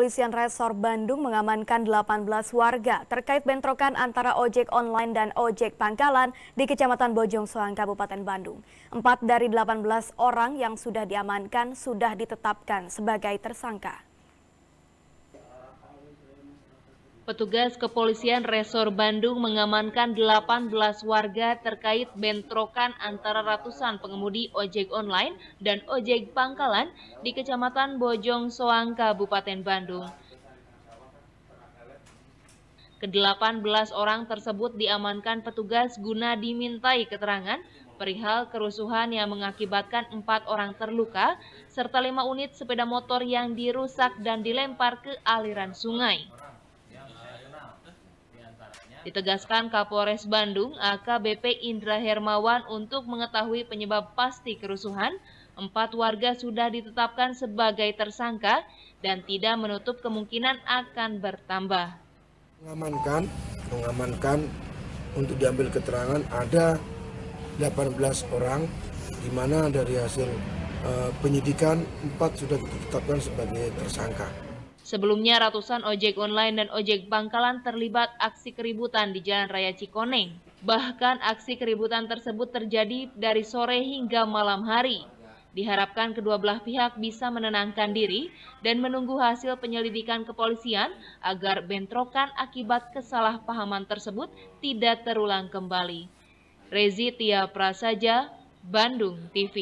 Polisian Resor Bandung mengamankan 18 warga terkait bentrokan antara ojek online dan ojek pangkalan di Kecamatan Bojong Soang, Kabupaten Bandung. Empat dari 18 orang yang sudah diamankan sudah ditetapkan sebagai tersangka. Petugas kepolisian Resor Bandung mengamankan 18 warga terkait bentrokan antara ratusan pengemudi ojek online dan ojek pangkalan di Kecamatan Bojong Soang, Kabupaten Bandung. Ke-18 orang tersebut diamankan petugas guna dimintai keterangan perihal kerusuhan yang mengakibatkan empat orang terluka serta lima unit sepeda motor yang dirusak dan dilempar ke aliran sungai. Ditegaskan Kapolres Bandung AKBP Indra Hermawan untuk mengetahui penyebab pasti kerusuhan, empat warga sudah ditetapkan sebagai tersangka dan tidak menutup kemungkinan akan bertambah. Mengamankan, mengamankan untuk diambil keterangan ada 18 orang di mana dari hasil uh, penyidikan empat sudah ditetapkan sebagai tersangka. Sebelumnya ratusan ojek online dan ojek pangkalan terlibat aksi keributan di Jalan Raya Cikoneng. Bahkan aksi keributan tersebut terjadi dari sore hingga malam hari. Diharapkan kedua belah pihak bisa menenangkan diri dan menunggu hasil penyelidikan kepolisian agar bentrokan akibat kesalahpahaman tersebut tidak terulang kembali. Rezi Tia Prasaja, Bandung TV